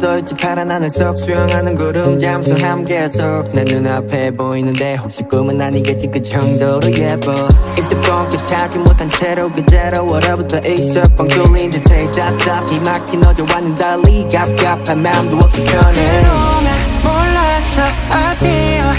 떠있지 파란 하늘 속 수영하는 구름 잠수함 계속. 내 눈앞에 보이는데 혹시 꿈은 아니겠지? 그 정도로 예뻐. 이때 뻥끗하지 못한 채로 그대로 얼어붙어 있어 뻥 뚫린 듯해 답답히 막힌 어제와는 달리 갑갑한 마음도 없이 편해. 몰랐어 I feel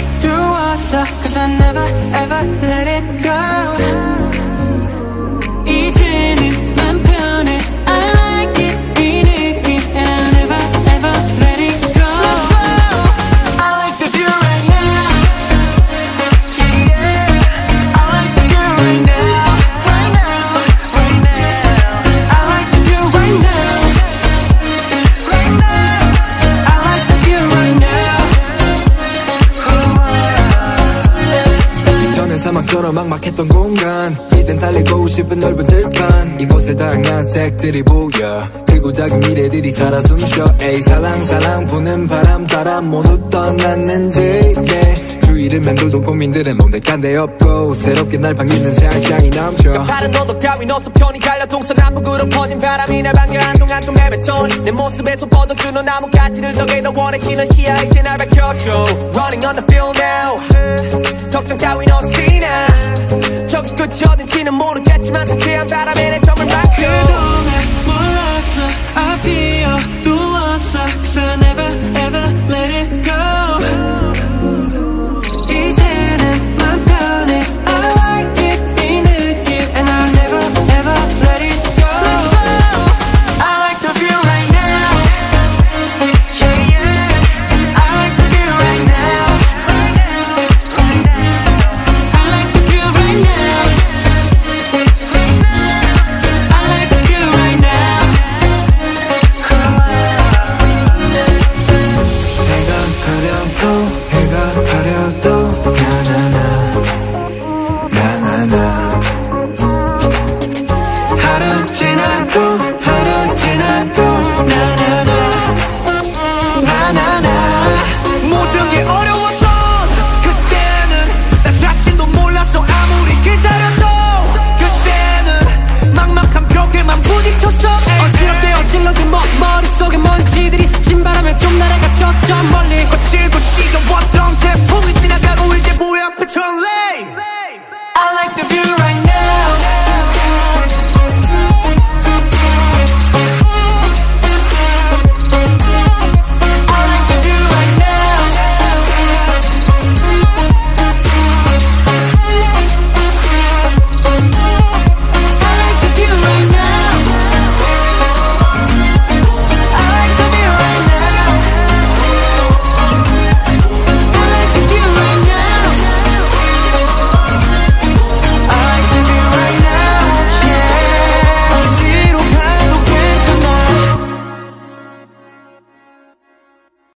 처럼 막막했던 공간. 이젠 달리고 싶은 넓은 들판 이곳에 다양한 색들이 보여. 크고 작은 미래들이 살아 숨쉬어. 에이 살랑살랑 부는 바람 따라 모두 떠났는지. 내 주위를 맴돌던 고민들은 몸대간데 없고 새롭게 날 반기는 새향이 넘쳐 파란 너도 가위 너서 편히 갈려 동서남북으로 퍼진 바람이 날 반겨 한동안 좀 헤맸던 내 모습에서 뻗어주는 나뭇가지를 덕에 더 원해지는 시야 이제 날 밝혀줘. Running on the field now. 걱정 따윈 없이나 저기 끝이 어딘지는 모르겠지만 상쾌한 바람에 내 점을 지나고 하루 지나고 나나나 나나나. 모든 게 어려웠던 그때는 나 자신도 몰랐어 아무리 기다려도 그때는 막막한 벽에만 부딪혔어 어지럽게 어질러진 머, 머릿속에 먼지들이 스친 바람에 좀 날아가 저 멀리. 거칠고 지겨웠던 태풍이 지나가고 이제 보여 표정 lay I like the view right